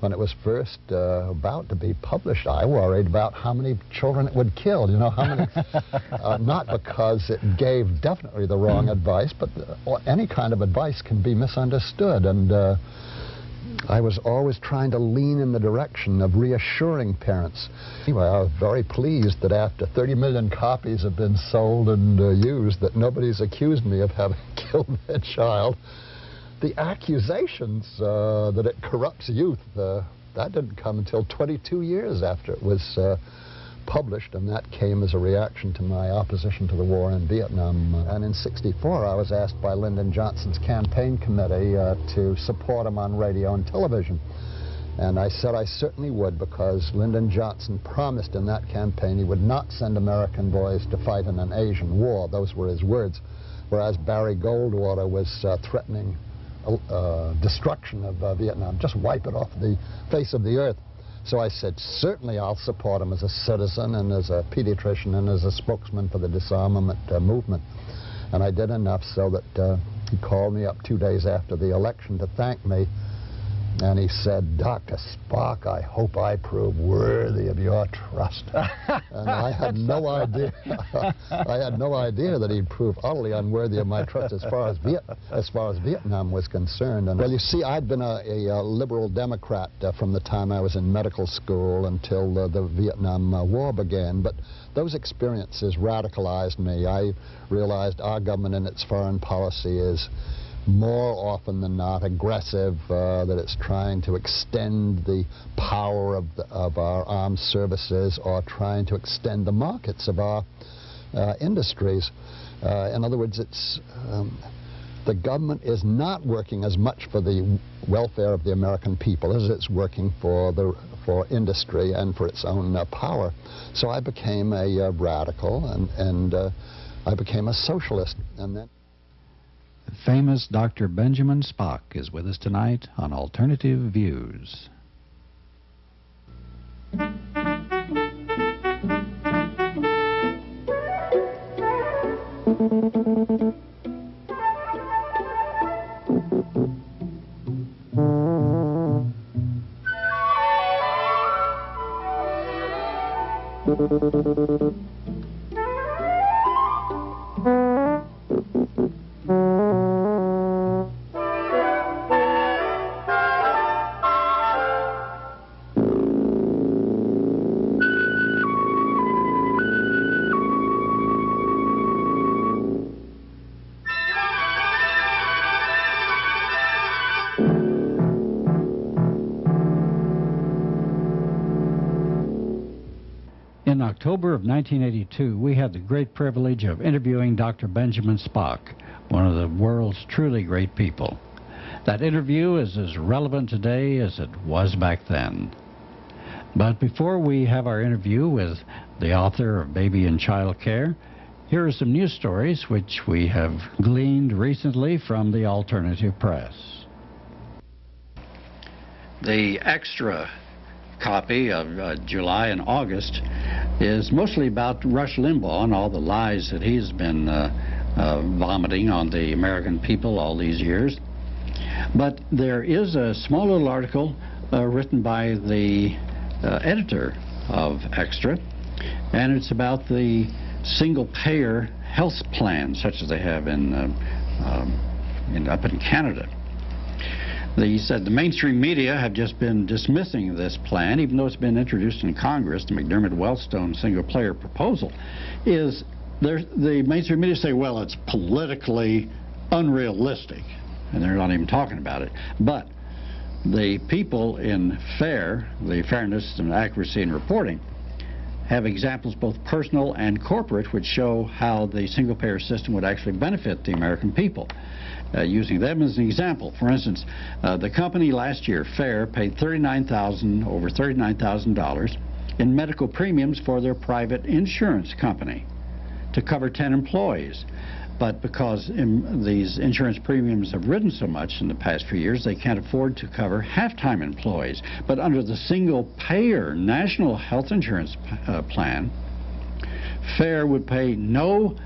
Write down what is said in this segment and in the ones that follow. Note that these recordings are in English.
when it was first uh, about to be published, I worried about how many children it would kill. You know, how many, uh, not because it gave definitely the wrong advice, but uh, any kind of advice can be misunderstood. And uh, I was always trying to lean in the direction of reassuring parents. Anyway, I was very pleased that after 30 million copies have been sold and uh, used, that nobody's accused me of having killed their child the accusations uh, that it corrupts youth, uh, that didn't come until 22 years after it was uh, published, and that came as a reaction to my opposition to the war in Vietnam. And in 64, I was asked by Lyndon Johnson's campaign committee uh, to support him on radio and television. And I said I certainly would because Lyndon Johnson promised in that campaign he would not send American boys to fight in an Asian war. Those were his words. Whereas Barry Goldwater was uh, threatening uh, destruction of uh, Vietnam, just wipe it off the face of the earth. So I said, certainly I'll support him as a citizen and as a pediatrician and as a spokesman for the disarmament uh, movement. And I did enough so that uh, he called me up two days after the election to thank me and he said, Dr. Spock, I hope I prove worthy of your trust. and I had no idea. I had no idea that he'd prove utterly unworthy of my trust as far as, Viet as, far as Vietnam was concerned. And well, you see, I'd been a, a, a liberal Democrat uh, from the time I was in medical school until uh, the Vietnam uh, War began. But those experiences radicalized me. I realized our government and its foreign policy is more often than not aggressive, uh, that it's trying to extend the power of, the, of our armed services or trying to extend the markets of our uh, industries. Uh, in other words, it's um, the government is not working as much for the welfare of the American people as it's working for the for industry and for its own uh, power. So I became a uh, radical and and uh, I became a socialist and then famous Dr. Benjamin Spock is with us tonight on Alternative Views. 1982, we had the great privilege of interviewing Dr. Benjamin Spock, one of the world's truly great people. That interview is as relevant today as it was back then. But before we have our interview with the author of Baby and Child Care, here are some news stories which we have gleaned recently from the alternative press. The extra copy of uh, July and August is mostly about Rush Limbaugh and all the lies that he's been uh, uh, vomiting on the American people all these years. But there is a small little article uh, written by the uh, editor of Extra, and it's about the single-payer health plan, such as they have in, uh, um, in up in Canada. He said the mainstream media have just been dismissing this plan, even though it's been introduced in Congress, the McDermott-Wellstone single-payer proposal, is the mainstream media say, well, it's politically unrealistic, and they're not even talking about it. But the people in FAIR, the Fairness and Accuracy in Reporting, have examples both personal and corporate which show how the single-payer system would actually benefit the American people uh, using them as an example. For instance, uh, the company last year, FAIR, paid 39,000, over $39,000 in medical premiums for their private insurance company to cover 10 employees. But because in, these insurance premiums have risen so much in the past few years, they can't afford to cover half-time employees. But under the single-payer national health insurance uh, plan, FAIR would pay no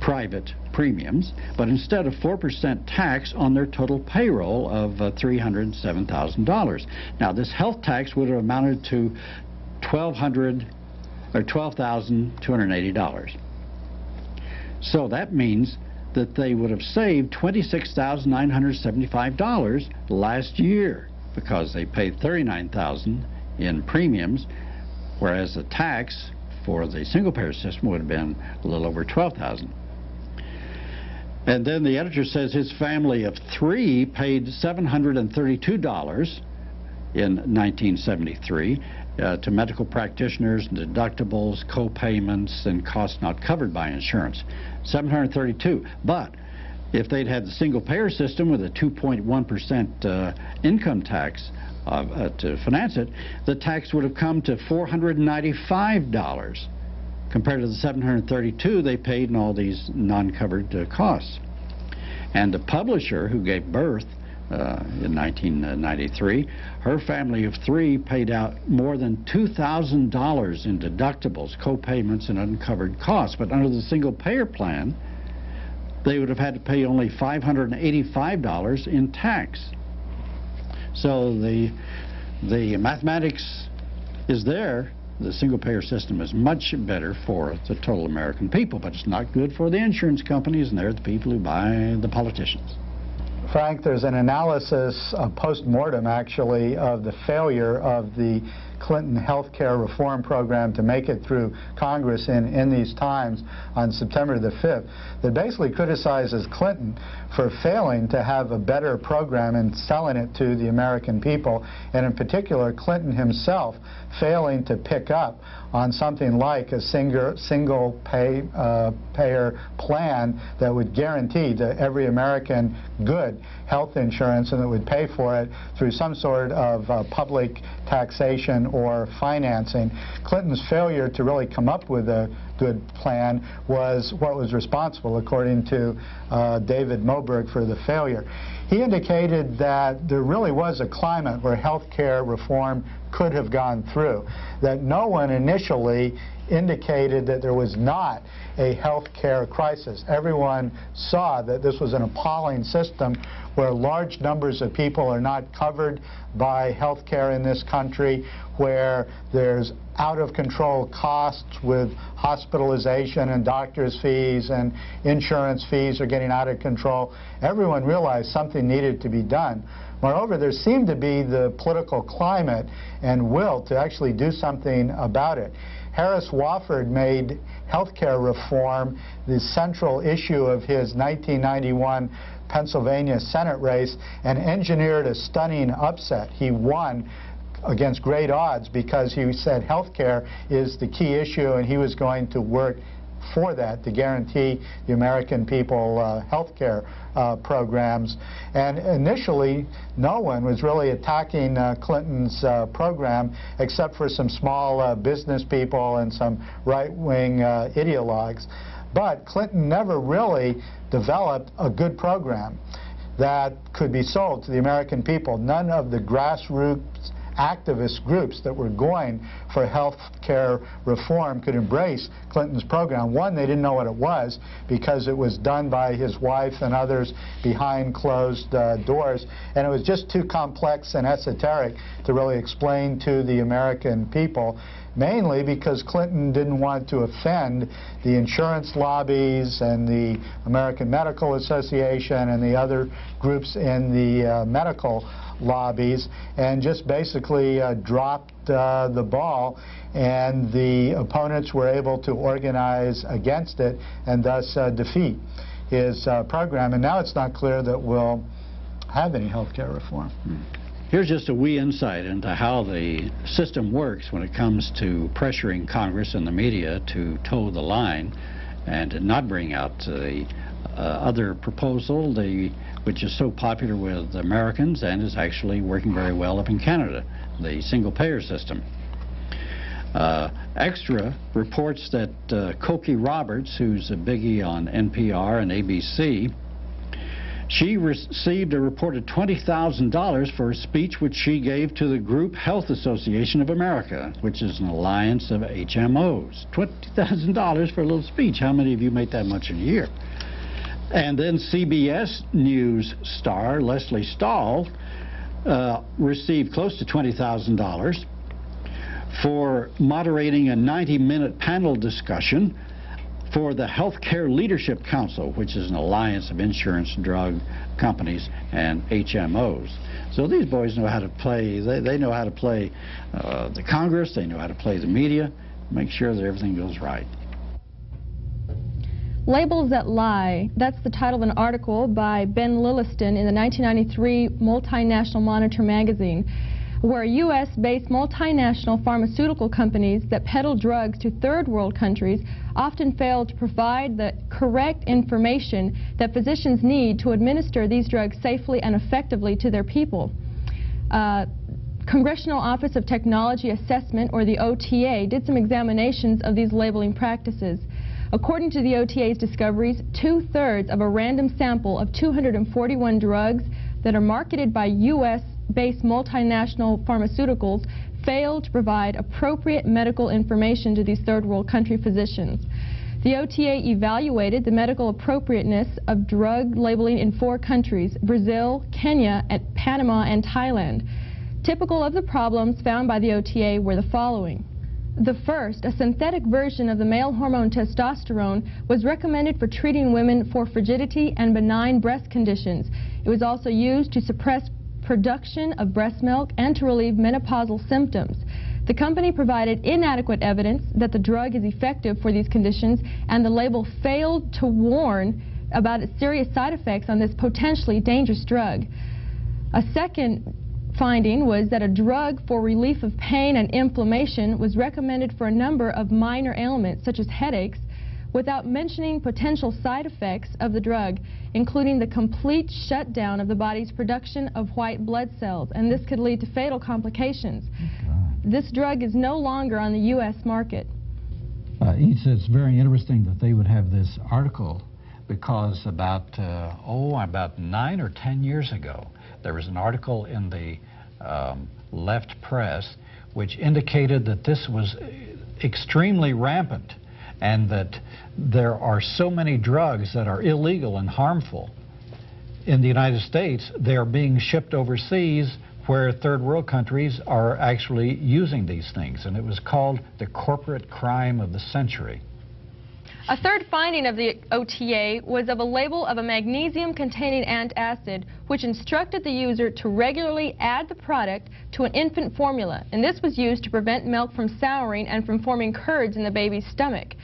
private premiums, but instead of 4% tax on their total payroll of uh, $307,000. Now, this health tax would have amounted to 1,200 or $12,280. So that means that they would have saved $26,975 last year because they paid 39,000 in premiums, whereas the tax for the single-payer system would have been a little over 12000 And then the editor says his family of three paid $732 in 1973 uh, to medical practitioners, deductibles, co-payments, and costs not covered by insurance. 732. But if they'd had the single-payer system with a 2.1% uh, income tax uh, uh, to finance it, the tax would have come to $495 compared to the 732 they paid in all these non-covered uh, costs. And the publisher who gave birth uh, in 1993, her family of three paid out more than $2,000 in deductibles, co-payments, and uncovered costs. But under the single-payer plan, they would have had to pay only $585 in tax. So the, the mathematics is there. The single-payer system is much better for the total American people, but it's not good for the insurance companies, and they're the people who buy the politicians. Frank, there's an analysis, a post-mortem actually, of the failure of the Clinton health care reform program to make it through Congress in, in these times on September the 5th that basically criticizes Clinton for failing to have a better program and selling it to the American people, and in particular Clinton himself failing to pick up on something like a single, single pay, uh, payer plan that would guarantee to every American good health insurance and that would pay for it through some sort of uh, public taxation or financing. Clinton's failure to really come up with a good plan was what was responsible, according to uh, David Moberg, for the failure. He indicated that there really was a climate where health care reform could have gone through, that no one initially indicated that there was not a health care crisis. Everyone saw that this was an appalling system where large numbers of people are not covered by health care in this country, where there's out of control costs with hospitalization and doctor's fees and insurance fees are getting out of control. Everyone realized something needed to be done. Moreover, there seemed to be the political climate and will to actually do something about it. Harris Wofford made health care reform the central issue of his 1991 Pennsylvania Senate race and engineered a stunning upset. He won against great odds because he said health care is the key issue and he was going to work for that to guarantee the American people uh, health care uh, programs. And initially, no one was really attacking uh, Clinton's uh, program except for some small uh, business people and some right-wing uh, ideologues. But Clinton never really developed a good program that could be sold to the American people. None of the grassroots activist groups that were going for health care reform could embrace Clinton's program. One, they didn't know what it was because it was done by his wife and others behind closed uh, doors, and it was just too complex and esoteric to really explain to the American people mainly because Clinton didn't want to offend the insurance lobbies and the American Medical Association and the other groups in the uh, medical lobbies and just basically uh, dropped uh, the ball and the opponents were able to organize against it and thus uh, defeat his uh, program and now it's not clear that we'll have any health care reform. Hmm. Here's just a wee insight into how the system works when it comes to pressuring Congress and the media to toe the line and not bring out the uh, other proposal, the, which is so popular with Americans and is actually working very well up in Canada, the single-payer system. Uh, Extra reports that uh, Cokie Roberts, who's a biggie on NPR and ABC, she received a reported $20,000 for a speech which she gave to the Group Health Association of America, which is an alliance of HMOs. $20,000 for a little speech. How many of you make that much in a year? And then CBS News star Lesley Stahl uh, received close to $20,000 for moderating a 90-minute panel discussion for the Healthcare Leadership Council, which is an alliance of insurance, drug companies, and HMOs. So these boys know how to play, they, they know how to play uh, the Congress, they know how to play the media, make sure that everything goes right. Labels That Lie, that's the title of an article by Ben Lilliston in the 1993 Multinational Monitor magazine, where U.S.-based multinational pharmaceutical companies that peddle drugs to third world countries often fail to provide the correct information that physicians need to administer these drugs safely and effectively to their people. Uh, Congressional Office of Technology Assessment, or the OTA, did some examinations of these labeling practices. According to the OTA's discoveries, two-thirds of a random sample of 241 drugs that are marketed by U.S.-based multinational pharmaceuticals failed to provide appropriate medical information to these third world country physicians. The OTA evaluated the medical appropriateness of drug labeling in four countries, Brazil, Kenya, Panama, and Thailand. Typical of the problems found by the OTA were the following. The first, a synthetic version of the male hormone testosterone, was recommended for treating women for frigidity and benign breast conditions. It was also used to suppress production of breast milk and to relieve menopausal symptoms. The company provided inadequate evidence that the drug is effective for these conditions, and the label failed to warn about its serious side effects on this potentially dangerous drug. A second finding was that a drug for relief of pain and inflammation was recommended for a number of minor ailments, such as headaches, without mentioning potential side effects of the drug, including the complete shutdown of the body's production of white blood cells, and this could lead to fatal complications. This drug is no longer on the U.S. market. Uh, it's very interesting that they would have this article because about, uh, oh, about nine or ten years ago, there was an article in the um, left press which indicated that this was extremely rampant and that there are so many drugs that are illegal and harmful in the United States, they are being shipped overseas where third world countries are actually using these things. And it was called the corporate crime of the century. A third finding of the OTA was of a label of a magnesium-containing antacid, which instructed the user to regularly add the product to an infant formula, and this was used to prevent milk from souring and from forming curds in the baby's stomach.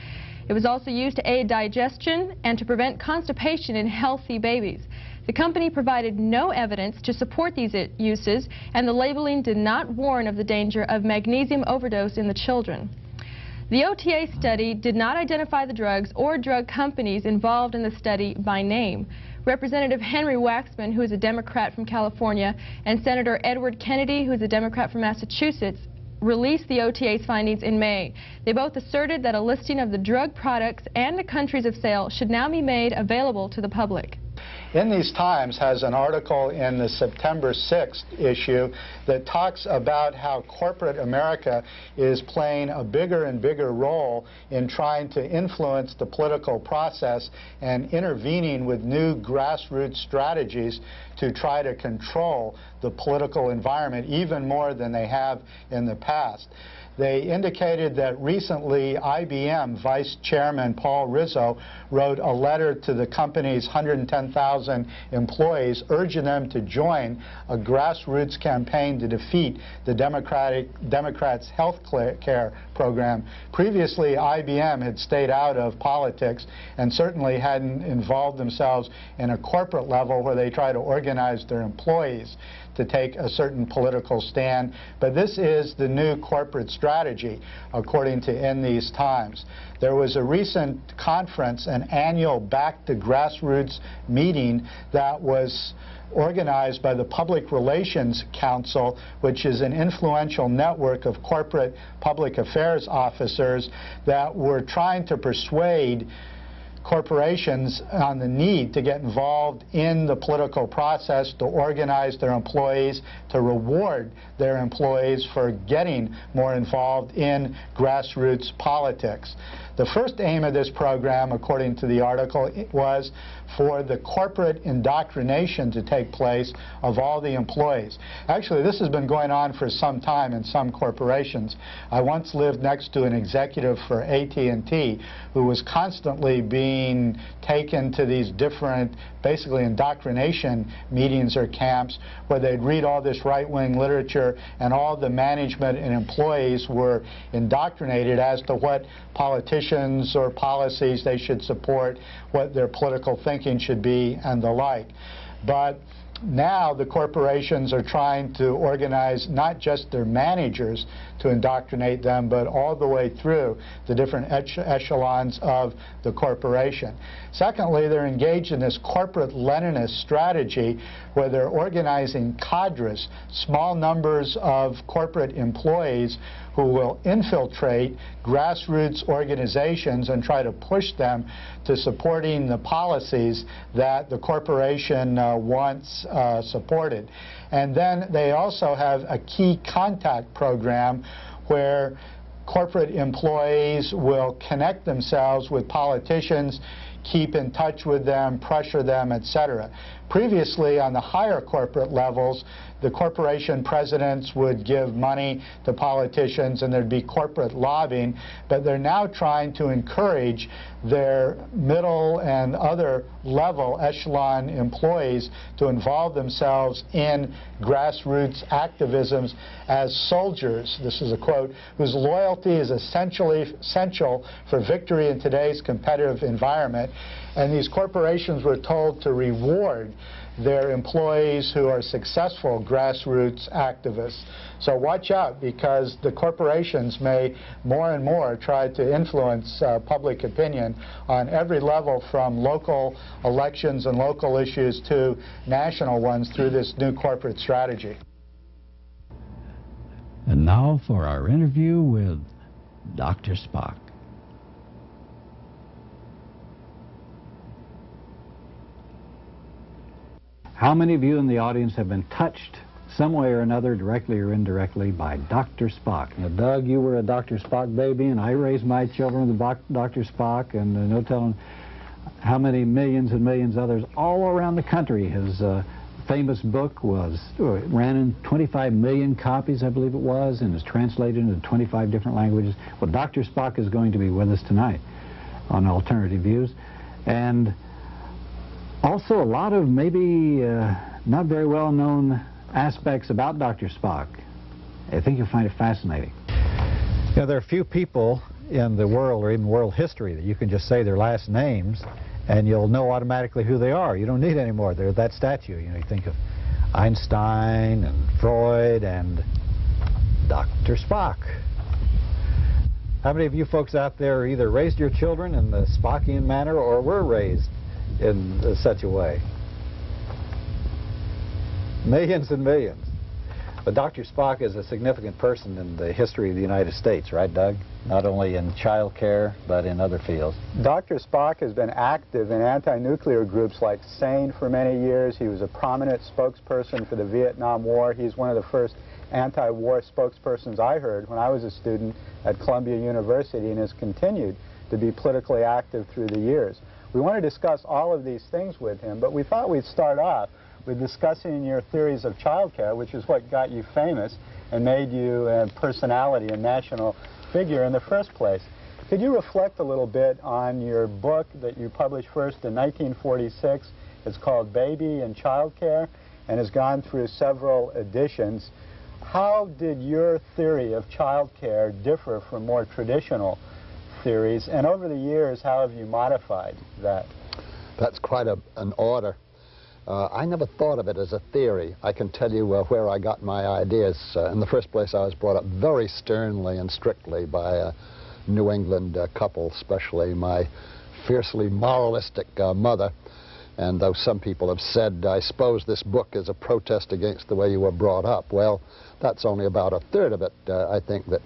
It was also used to aid digestion and to prevent constipation in healthy babies. The company provided no evidence to support these uses, and the labeling did not warn of the danger of magnesium overdose in the children. The OTA study did not identify the drugs or drug companies involved in the study by name. Representative Henry Waxman, who is a Democrat from California, and Senator Edward Kennedy, who is a Democrat from Massachusetts, released the OTA's findings in May. They both asserted that a listing of the drug products and the countries of sale should now be made available to the public in these times has an article in the September 6th issue that talks about how corporate America is playing a bigger and bigger role in trying to influence the political process and intervening with new grassroots strategies to try to control the political environment even more than they have in the past. They indicated that recently IBM Vice Chairman Paul Rizzo wrote a letter to the company's 110,000 employees urging them to join a grassroots campaign to defeat the Democratic Democrats' health care program. Previously, IBM had stayed out of politics and certainly hadn't involved themselves in a corporate level where they try to organize their employees to take a certain political stand. But this is the new corporate strategy, according to In These Times. There was a recent conference, an annual Back to Grassroots meeting that was organized by the Public Relations Council, which is an influential network of corporate public affairs officers that were trying to persuade corporations on the need to get involved in the political process, to organize their employees, to reward their employees for getting more involved in grassroots politics. The first aim of this program, according to the article, was for the corporate indoctrination to take place of all the employees. Actually, this has been going on for some time in some corporations. I once lived next to an executive for AT&T who was constantly being taken to these different, basically indoctrination meetings or camps where they'd read all this right-wing literature and all the management and employees were indoctrinated as to what politicians or policies they should support, what their political thinking should be, and the like. But now the corporations are trying to organize not just their managers to indoctrinate them, but all the way through the different echelons of the corporation. Secondly, they're engaged in this corporate Leninist strategy where they're organizing cadres, small numbers of corporate employees who will infiltrate grassroots organizations and try to push them to supporting the policies that the corporation uh, wants uh, supported. And then they also have a key contact program where corporate employees will connect themselves with politicians keep in touch with them, pressure them, etc. Previously, on the higher corporate levels, the corporation presidents would give money to politicians and there'd be corporate lobbying, but they're now trying to encourage their middle and other level echelon employees to involve themselves in grassroots activisms as soldiers, this is a quote, whose loyalty is essentially essential for victory in today's competitive environment. And these corporations were told to reward their employees who are successful grassroots activists. So watch out because the corporations may more and more try to influence uh, public opinion on every level from local elections and local issues to national ones through this new corporate strategy. And now for our interview with Dr. Spock. How many of you in the audience have been touched some way or another, directly or indirectly, by Dr. Spock? Now, Doug, you were a Dr. Spock baby, and I raised my children with Dr. Spock, and uh, no telling how many millions and millions others all around the country. His uh, famous book was uh, ran in 25 million copies, I believe it was, and is translated into 25 different languages. Well, Dr. Spock is going to be with us tonight on Alternative Views, and also, a lot of maybe uh, not very well known aspects about Dr. Spock. I think you'll find it fascinating. You know, there are few people in the world or even world history that you can just say their last names and you'll know automatically who they are. You don't need any more. They're that statue. You know, you think of Einstein and Freud and Dr. Spock. How many of you folks out there either raised your children in the Spockian manner or were raised in such a way. Millions and millions. But Dr. Spock is a significant person in the history of the United States, right, Doug? Not only in child care, but in other fields. Dr. Spock has been active in anti-nuclear groups like SANE for many years. He was a prominent spokesperson for the Vietnam War. He's one of the first anti-war spokespersons I heard when I was a student at Columbia University and has continued to be politically active through the years. We want to discuss all of these things with him, but we thought we'd start off with discussing your theories of childcare, which is what got you famous and made you a personality, a national figure in the first place. Could you reflect a little bit on your book that you published first in 1946? It's called Baby and Childcare and has gone through several editions. How did your theory of childcare differ from more traditional theories, and over the years, how have you modified that? That's quite a, an order. Uh, I never thought of it as a theory. I can tell you uh, where I got my ideas. Uh, in the first place, I was brought up very sternly and strictly by a New England uh, couple, especially my fiercely moralistic uh, mother. And though some people have said, I suppose this book is a protest against the way you were brought up, well, that's only about a third of it. Uh, I think that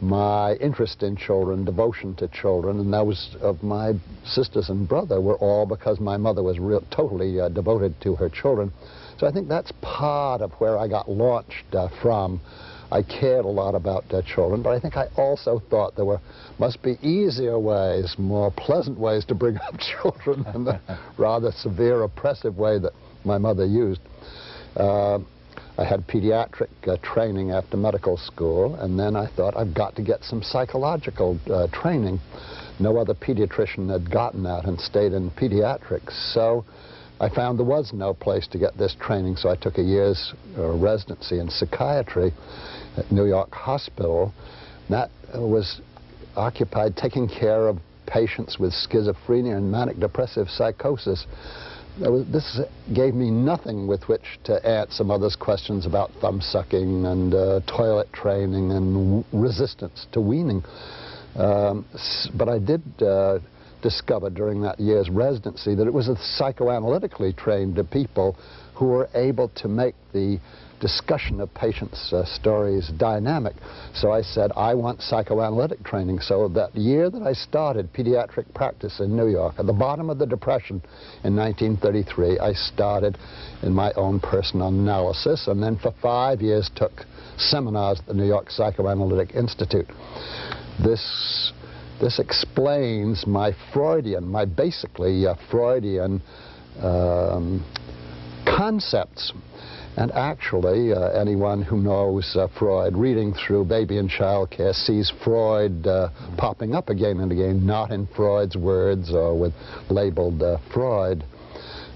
my interest in children, devotion to children, and those of my sisters and brother were all because my mother was real, totally uh, devoted to her children. So I think that's part of where I got launched uh, from. I cared a lot about uh, children, but I think I also thought there were must be easier ways, more pleasant ways to bring up children than the rather severe, oppressive way that my mother used. Uh, I had pediatric uh, training after medical school, and then I thought I've got to get some psychological uh, training. No other pediatrician had gotten that and stayed in pediatrics. So I found there was no place to get this training, so I took a year's uh, residency in psychiatry at New York Hospital. That was occupied taking care of patients with schizophrenia and manic depressive psychosis. Was, this gave me nothing with which to answer mother's questions about thumb sucking and uh, toilet training and resistance to weaning. Um, but I did uh, discovered during that year's residency that it was psychoanalytically trained people who were able to make the discussion of patients' uh, stories dynamic. So I said, I want psychoanalytic training. So that year that I started pediatric practice in New York, at the bottom of the Depression in 1933, I started in my own personal analysis, and then for five years took seminars at the New York Psychoanalytic Institute. This this explains my Freudian, my basically uh, Freudian um, concepts. And actually, uh, anyone who knows uh, Freud, reading through Baby and Child Care, sees Freud uh, popping up again and again, not in Freud's words or with labeled uh, Freud.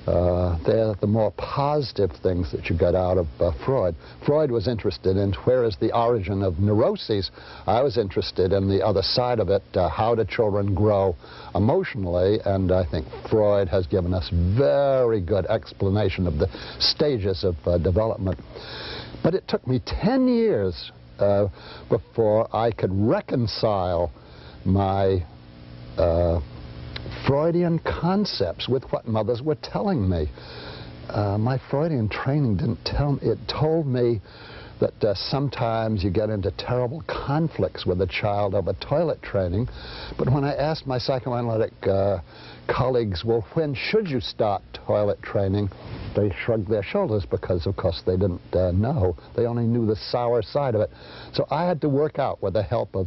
Uh, they're the more positive things that you get out of uh, Freud. Freud was interested in where is the origin of neuroses. I was interested in the other side of it, uh, how do children grow emotionally, and I think Freud has given us very good explanation of the stages of uh, development. But it took me 10 years uh, before I could reconcile my Freudian concepts with what mothers were telling me. Uh, my Freudian training didn't tell me, it told me that uh, sometimes you get into terrible conflicts with a child over toilet training. But when I asked my psychoanalytic uh, colleagues, well, when should you start toilet training? They shrugged their shoulders because, of course, they didn't uh, know. They only knew the sour side of it. So I had to work out with the help of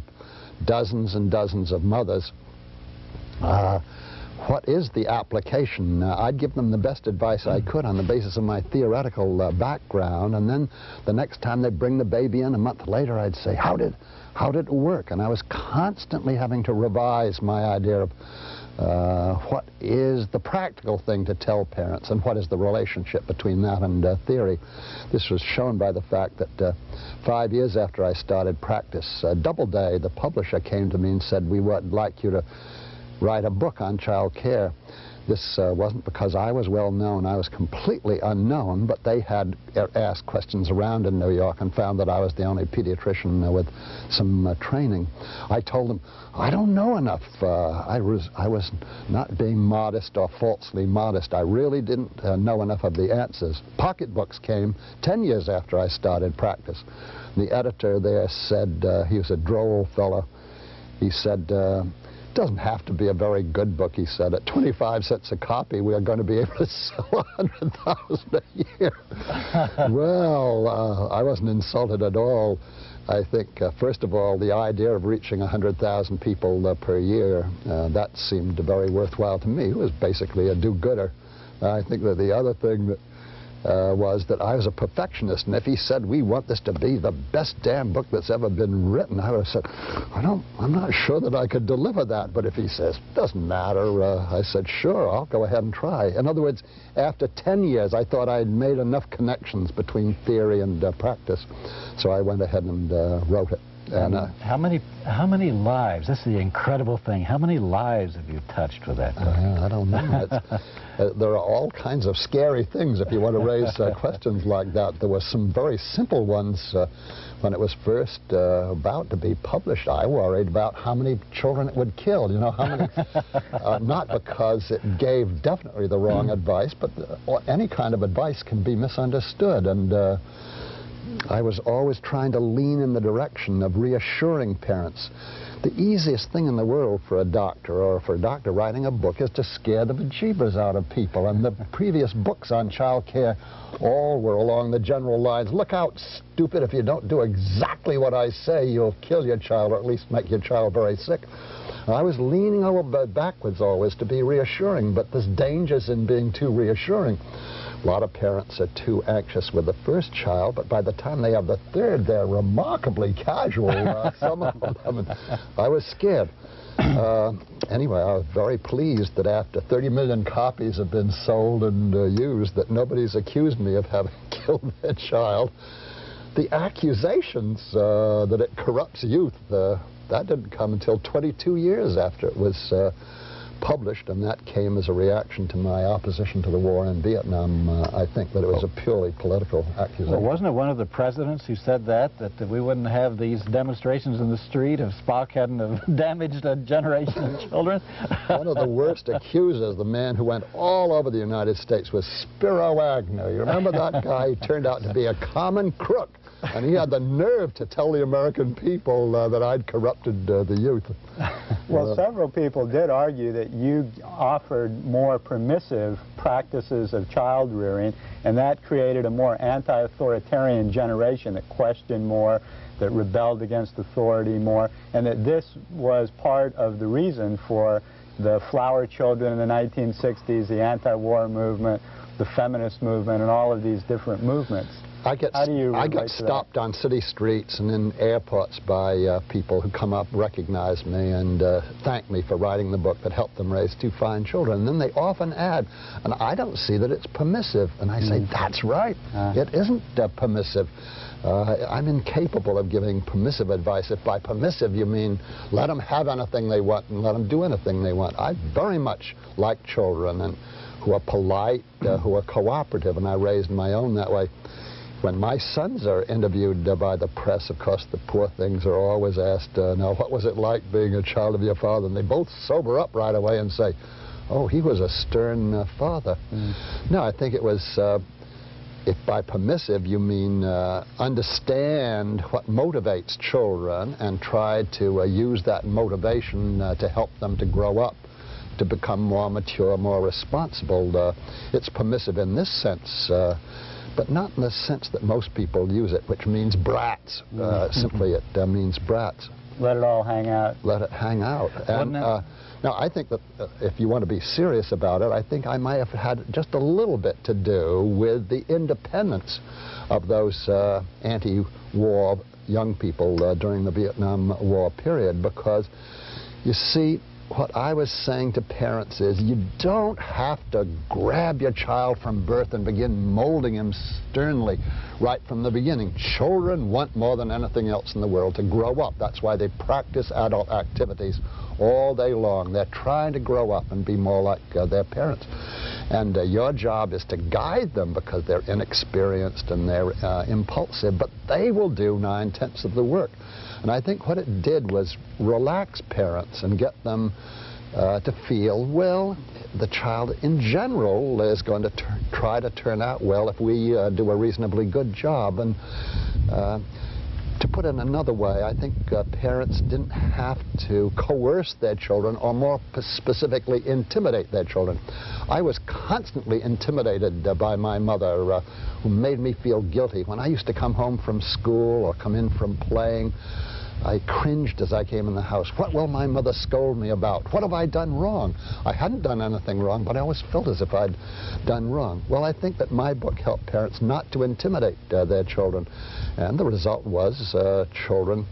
dozens and dozens of mothers uh, what is the application? Uh, I'd give them the best advice I could on the basis of my theoretical uh, background, and then the next time they bring the baby in a month later, I'd say, how did, how did it work? And I was constantly having to revise my idea of uh, what is the practical thing to tell parents and what is the relationship between that and uh, theory. This was shown by the fact that uh, five years after I started practice, uh, Doubleday, the publisher, came to me and said, we would like you to write a book on child care. This uh, wasn't because I was well known. I was completely unknown, but they had asked questions around in New York and found that I was the only pediatrician uh, with some uh, training. I told them, I don't know enough. Uh, I, was, I was not being modest or falsely modest. I really didn't uh, know enough of the answers. Pocketbooks came 10 years after I started practice. The editor there said, uh, he was a droll fellow, he said, doesn't have to be a very good book, he said. At 25 cents a copy, we are going to be able to sell 100,000 a year. well, uh, I wasn't insulted at all. I think, uh, first of all, the idea of reaching 100,000 people uh, per year, uh, that seemed very worthwhile to me. It was basically a do-gooder. I think that the other thing that uh, was that I was a perfectionist, and if he said, we want this to be the best damn book that's ever been written, I would have said, I don't, I'm not sure that I could deliver that, but if he says, doesn't matter, uh, I said, sure, I'll go ahead and try. In other words, after 10 years, I thought I'd made enough connections between theory and uh, practice, so I went ahead and uh, wrote it. And, uh, how many how many lives? This is the incredible thing. How many lives have you touched with that? Uh, I don't know. uh, there are all kinds of scary things if you want to raise uh, questions like that. There were some very simple ones uh, when it was first uh, about to be published. I worried about how many children it would kill. You know, how many? not because it gave definitely the wrong advice, but any kind of advice can be misunderstood and. I was always trying to lean in the direction of reassuring parents. The easiest thing in the world for a doctor or for a doctor writing a book is to scare the bejeebers out of people. And the previous books on child care all were along the general lines. Look out, stupid, if you don't do exactly what I say, you'll kill your child or at least make your child very sick. I was leaning over backwards always to be reassuring, but there's dangers in being too reassuring. A lot of parents are too anxious with the first child, but by the time they have the third, they're remarkably casual, uh, some of them. I was scared. Uh, anyway, I was very pleased that after 30 million copies have been sold and uh, used, that nobody's accused me of having killed their child. The accusations uh, that it corrupts youth, uh, that didn't come until 22 years after it was uh, published, and that came as a reaction to my opposition to the war in Vietnam. Uh, I think that it was a purely political accusation. Well, wasn't it one of the presidents who said that, that we wouldn't have these demonstrations in the street if Spock hadn't have damaged a generation of children? one of the worst accusers, the man who went all over the United States, was Spiro Agnew. You remember that guy? He turned out to be a common crook. And he had the nerve to tell the American people uh, that I'd corrupted uh, the youth. well, uh, several people did argue that you offered more permissive practices of child rearing, and that created a more anti-authoritarian generation that questioned more, that rebelled against authority more, and that this was part of the reason for the flower children in the 1960s, the anti-war movement, the feminist movement, and all of these different movements. I get, I get stopped on city streets and in airports by uh, people who come up, recognize me, and uh, thank me for writing the book that helped them raise two fine children. And then they often add, and I don't see that it's permissive. And I say, mm. that's right. Uh. It isn't uh, permissive. Uh, I'm incapable of giving permissive advice. If by permissive you mean let them have anything they want and let them do anything they want. I very much like children and who are polite, uh, who are cooperative, and I raised my own that way. When my sons are interviewed uh, by the press, of course, the poor things are always asked, uh, now, what was it like being a child of your father? And they both sober up right away and say, oh, he was a stern uh, father. Mm. No, I think it was, uh, if by permissive you mean uh, understand what motivates children and try to uh, use that motivation to help them to grow up to become more mature, more responsible. it's permissive in this sense but not in the sense that most people use it, which means brats. Uh, mm-hmm. simply, it uh, means brats. Let it all hang out. Let it hang out. And, uh, now, I think that uh, if you want to be serious about it, I think I might have had just a little bit to do with the independence of those uh, anti-war young people uh, during the Vietnam War period, because, you see, what I was saying to parents is you don't have to grab your child from birth and begin molding him sternly right from the beginning. Children want more than anything else in the world to grow up. That's why they practice adult activities all day long. They're trying to grow up and be more like uh, their parents. And uh, your job is to guide them because they're inexperienced and they're uh, impulsive, but they will do nine-tenths of the work. And I think what it did was relax parents and get them uh, to feel, well, the child in general is going to try to turn out well if we uh, do a reasonably good job. And uh, to put it another way, I think uh, parents didn't have to coerce their children or more specifically intimidate their children. I was constantly intimidated uh, by my mother uh, who made me feel guilty. When I used to come home from school or come in from playing, I cringed as I came in the house. What will my mother scold me about? What have I done wrong? I hadn't done anything wrong, but I always felt as if I'd done wrong. Well, I think that my book helped parents not to intimidate uh, their children. And the result was uh, children,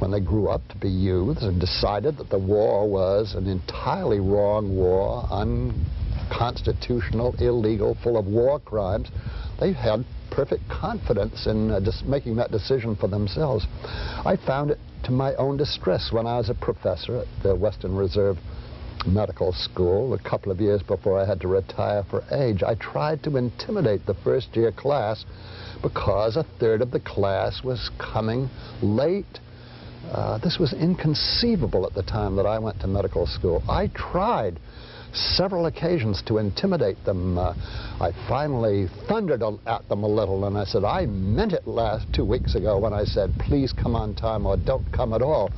when they grew up to be youths and decided that the war was an entirely wrong war, unconstitutional, illegal, full of war crimes, they had perfect confidence in uh, just making that decision for themselves. I found it to my own distress when I was a professor at the Western Reserve Medical School a couple of years before I had to retire for age. I tried to intimidate the first year class because a third of the class was coming late. Uh, this was inconceivable at the time that I went to medical school. I tried several occasions to intimidate them. Uh, I finally thundered at them a little and I said, I meant it last two weeks ago when I said, please come on time or don't come at all.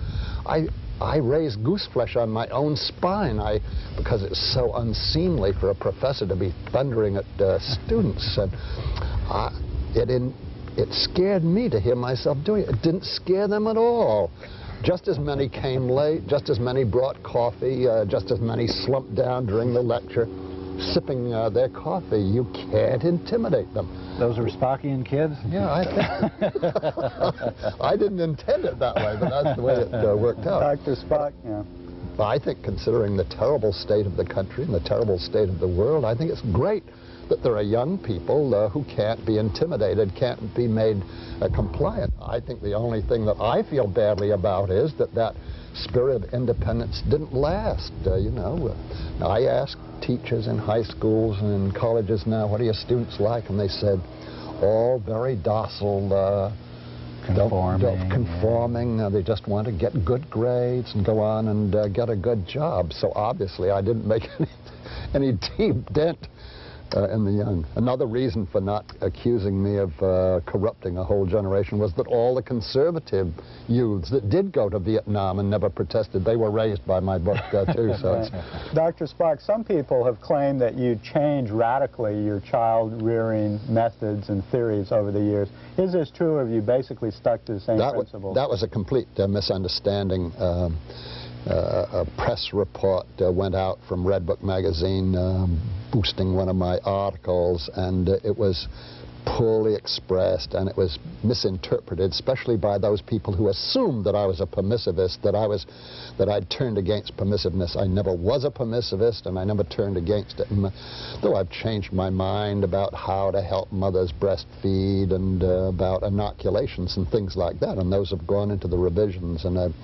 I, I raised goose flesh on my own spine I, because it's so unseemly for a professor to be thundering at uh, students. And I, it, in, it scared me to hear myself doing it. It didn't scare them at all. Just as many came late, just as many brought coffee, uh, just as many slumped down during the lecture sipping uh, their coffee. You can't intimidate them. Those are Spockian kids? Yeah, I. I didn't intend it that way, but that's the way it uh, worked out. Dr. Spock, yeah. I think considering the terrible state of the country and the terrible state of the world, I think it's great that there are young people uh, who can't be intimidated, can't be made uh, compliant. I think the only thing that I feel badly about is that that spirit of independence didn't last. Uh, you know, I asked teachers in high schools and in colleges now, what are your students like? And they said, all very docile, uh, conforming. Don't, don't conforming. Yeah. Uh, they just want to get good grades and go on and uh, get a good job. So obviously I didn't make any, any deep dent uh, in the young. Another reason for not accusing me of uh, corrupting a whole generation was that all the conservative youths that did go to Vietnam and never protested, they were raised by my book uh, too. So Dr. Spock, some people have claimed that you changed radically your child rearing methods and theories over the years. Is this true, or have you basically stuck to the same that principles? that was a complete uh, misunderstanding. Um, a press report uh, went out from Redbook magazine um, boosting one of my articles, and uh, it was poorly expressed and it was misinterpreted, especially by those people who assumed that I was a permissivist, that I was, that I'd turned against permissiveness. I never was a permissivist and I never turned against it. And, though I've changed my mind about how to help mothers breastfeed and uh, about inoculations and things like that, and those have gone into the revisions and I've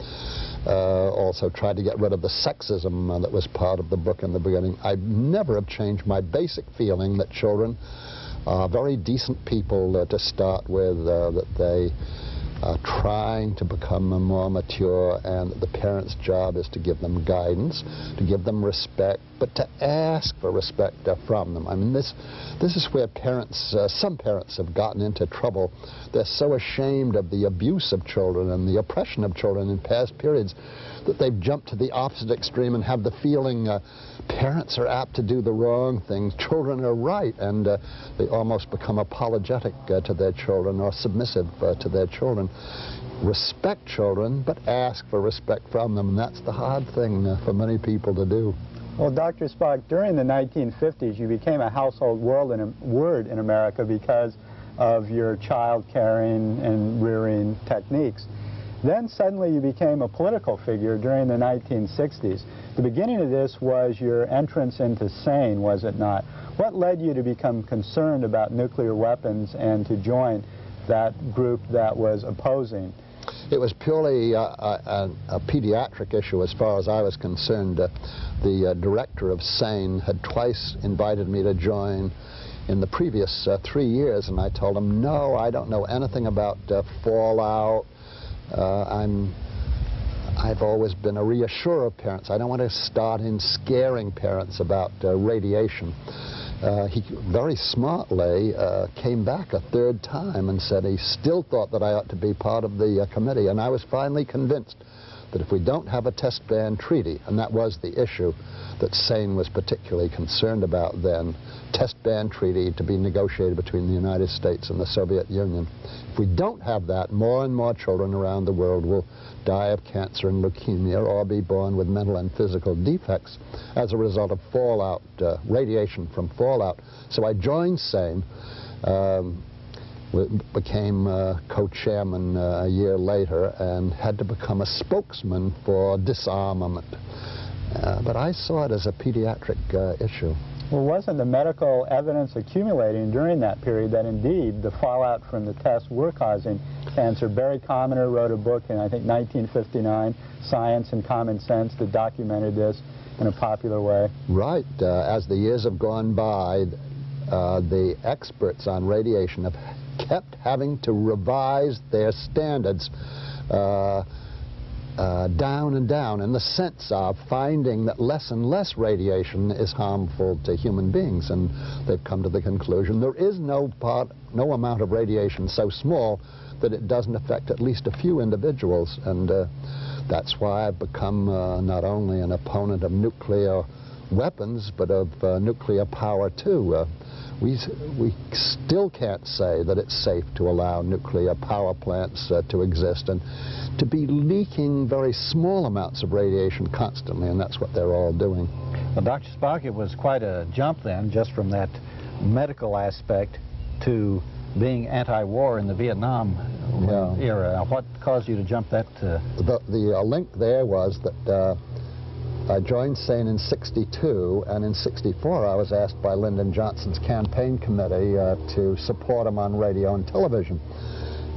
uh, also tried to get rid of the sexism that was part of the book in the beginning. I never have changed my basic feeling that children are very decent people uh, to start with, uh, that they are trying to become more mature and the parent's job is to give them guidance, to give them respect, but to ask for respect from them. I mean, this, this is where parents, uh, some parents have gotten into trouble. They're so ashamed of the abuse of children and the oppression of children in past periods that they've jumped to the opposite extreme and have the feeling uh, parents are apt to do the wrong things, children are right, and uh, they almost become apologetic uh, to their children or submissive uh, to their children. Respect children, but ask for respect from them, and that's the hard thing uh, for many people to do. Well, Dr. Spock, during the 1950s, you became a household in, word in America because of your child caring and rearing techniques. Then suddenly you became a political figure during the 1960s. The beginning of this was your entrance into SANE, was it not? What led you to become concerned about nuclear weapons and to join that group that was opposing? It was purely uh, a, a, pediatric issue as far as I was concerned. Uh, the uh, director of SANE had twice invited me to join in the previous uh, three years, and I told him, no, I don't know anything about uh, fallout, uh, I'm, I've always been a reassurer of parents. I don't want to start in scaring parents about uh, radiation. Uh, he very smartly uh, came back a third time and said he still thought that I ought to be part of the uh, committee, and I was finally convinced that if we don't have a test ban treaty, and that was the issue that SANE was particularly concerned about then, test ban treaty to be negotiated between the United States and the Soviet Union. If we don't have that, more and more children around the world will die of cancer and leukemia or be born with mental and physical defects as a result of fallout, uh, radiation from fallout. So I joined SANE. Um, became uh, co-chairman uh, a year later and had to become a spokesman for disarmament. Uh, but I saw it as a pediatric uh, issue. Well, wasn't the medical evidence accumulating during that period that indeed the fallout from the tests were causing cancer? Barry Commoner wrote a book in, I think, 1959, Science and Common Sense, that documented this in a popular way. Right. Uh, as the years have gone by, uh, the experts on radiation have kept having to revise their standards uh, uh, down and down in the sense of finding that less and less radiation is harmful to human beings. And they've come to the conclusion there is no part, no amount of radiation so small that it doesn't affect at least a few individuals. And uh, that's why I've become uh, not only an opponent of nuclear weapons, but of uh, nuclear power too. Uh, we, we still can't say that it's safe to allow nuclear power plants uh, to exist and to be leaking very small amounts of radiation constantly, and that's what they're all doing. Well, Dr. Spock, it was quite a jump then, just from that medical aspect to being anti-war in the Vietnam Yeah. era. What caused you to jump that? Uh, The, the uh, link there was that uh, I joined SANE in 62, and in 64 I was asked by Lyndon Johnson's campaign committee uh, to support him on radio and television.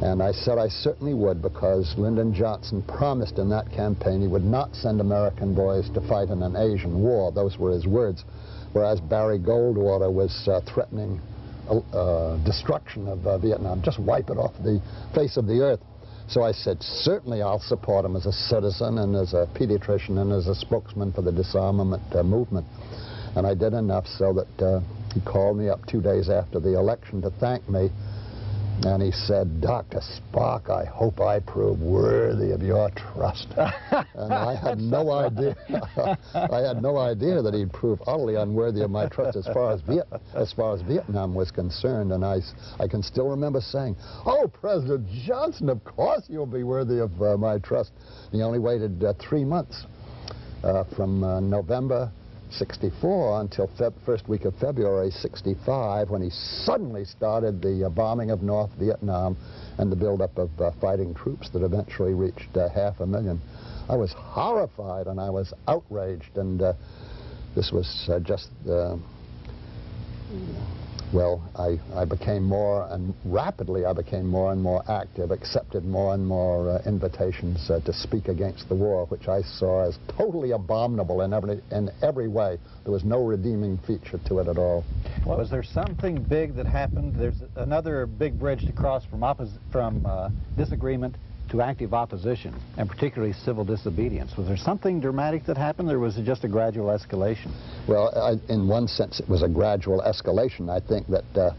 And I said I certainly would because Lyndon Johnson promised in that campaign he would not send American boys to fight in an Asian war. Those were his words. Whereas Barry Goldwater was uh, threatening uh, uh, destruction of uh, Vietnam, just wipe it off the face of the earth. So I said, certainly I'll support him as a citizen and as a pediatrician and as a spokesman for the disarmament uh, movement. And I did enough so that uh, he called me up two days after the election to thank me. And he said, Dr. Spock, I hope I prove worthy of your trust. and I had no idea. I had no idea that he'd prove utterly unworthy of my trust as far as Viet, as far as Vietnam was concerned. And I, I can still remember saying, "Oh, President Johnson, of course you'll be worthy of uh, my trust." He only waited uh, three months uh, from uh, November 64 until Feb first week of February 65 when he suddenly started the uh, bombing of North Vietnam and the buildup of uh, fighting troops that eventually reached uh, half a million. I was horrified and I was outraged and uh, this was uh, just uh, well, I, I became more and rapidly I became more and more active, accepted more and more uh, invitations uh, to speak against the war, which I saw as totally abominable in every, in every way. There was no redeeming feature to it at all. Well, was there something big that happened? There's another big bridge to cross from, from uh, disagreement to active opposition, and particularly civil disobedience. Was there something dramatic that happened, or was it just a gradual escalation? Well, I, in one sense, it was a gradual escalation. I think that uh,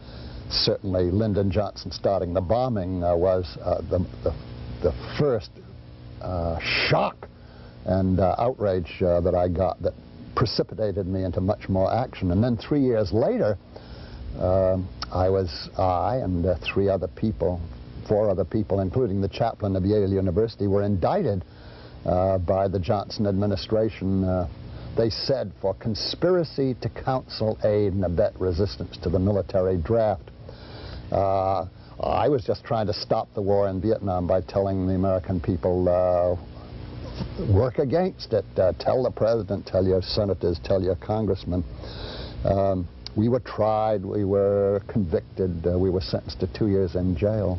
certainly Lyndon Johnson starting the bombing uh, was uh, the, the, the first uh, shock and uh, outrage uh, that I got that precipitated me into much more action. And then three years later, I was, I and three other people, four other people, including the chaplain of Yale University, were indicted uh, by the Johnson administration. Uh, they said for conspiracy to counsel, aid, and abet resistance to the military draft. Uh, I was just trying to stop the war in Vietnam by telling the American people, uh, work against it. Uh, tell the president, tell your senators, tell your congressmen. Um, we were tried, we were convicted, uh, we were sentenced to two years in jail.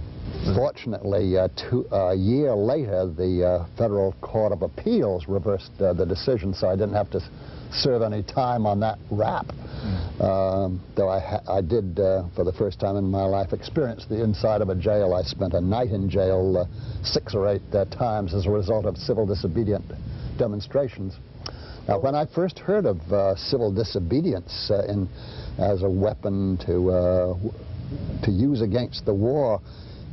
Fortunately, uh, two, a year later, the uh, Federal Court of Appeals reversed uh, the decision, so I didn't have to serve any time on that rap. Um, though I, ha I did, uh, for the first time in my life, experience the inside of a jail. I spent a night in jail uh, six or eight uh, times as a result of civil disobedient demonstrations. Now, when I first heard of uh, civil disobedience uh, in, as a weapon to, uh, to use against the war,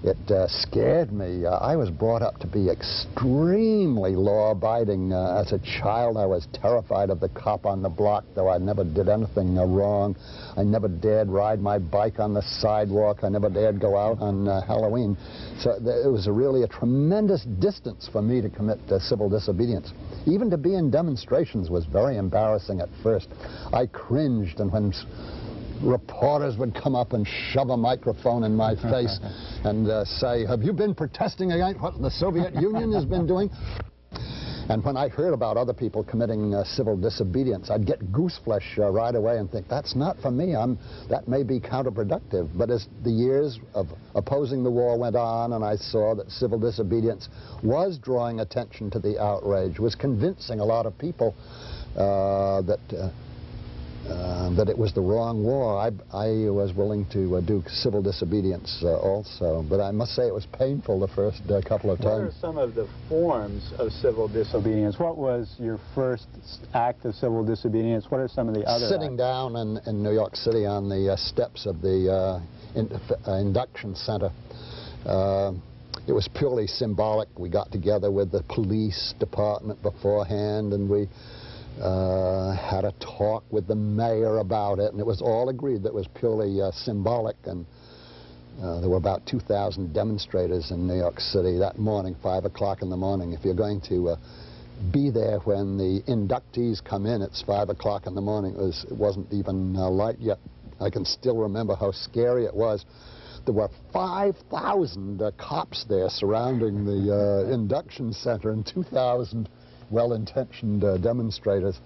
it uh, scared me. Uh, I was brought up to be extremely law-abiding. Uh, as a child, I was terrified of the cop on the block, though I never did anything uh, wrong. I never dared ride my bike on the sidewalk. I never dared go out on uh, Halloween. So it was really a tremendous distance for me to commit uh, civil disobedience. Even to be in demonstrations was very embarrassing at first. I cringed, and when reporters would come up and shove a microphone in my face and uh, say, have you been protesting against what the Soviet Union has been doing? And when I heard about other people committing uh, civil disobedience, I'd get gooseflesh uh, right away and think, that's not for me. I'm, that may be counterproductive. But as the years of opposing the war went on and I saw that civil disobedience was drawing attention to the outrage, was convincing a lot of people uh, that uh, that it was the wrong war, I, I was willing to uh, do civil disobedience uh, also. But I must say it was painful the first uh, couple of times. What are some of the forms of civil disobedience? What was your first act of civil disobedience? What are some of the other Sitting acts? down in, in New York City on the uh, steps of the uh, in, uh, induction center, uh, it was purely symbolic. We got together with the police department beforehand and we uh, had a talk with the mayor about it, and it was all agreed that it was purely uh, symbolic. And uh, there were about 2,000 demonstrators in New York City that morning, 5 o'clock in the morning. If you're going to uh, be there when the inductees come in, it's 5 o'clock in the morning. It, was, it wasn't even uh, light yet. I can still remember how scary it was. There were 5,000 uh, cops there surrounding the induction center and 2,000 well-intentioned uh, demonstrators.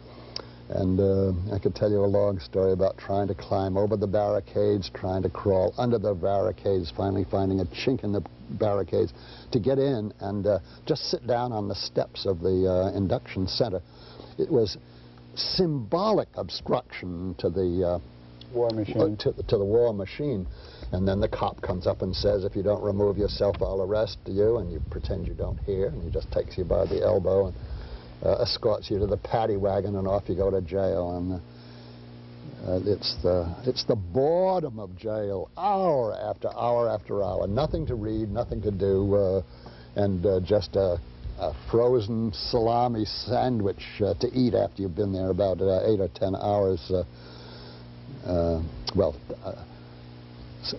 And uh, I could tell you a long story about trying to climb over the barricades, trying to crawl under the barricades, finally finding a chink in the barricades to get in and uh, just sit down on the steps of the uh, induction center. It was symbolic obstruction to the uh, war machine. To, to the war machine. And then the cop comes up and says, if you don't remove yourself, I'll arrest you. And you pretend you don't hear, and he just takes you by the elbow and uh, escorts you to the paddy wagon and off you go to jail. And uh, it's the it's the boredom of jail, hour after hour after hour, nothing to read, nothing to do, uh, and uh, just a, a, frozen salami sandwich uh, to eat after you've been there about uh, eight or ten hours. well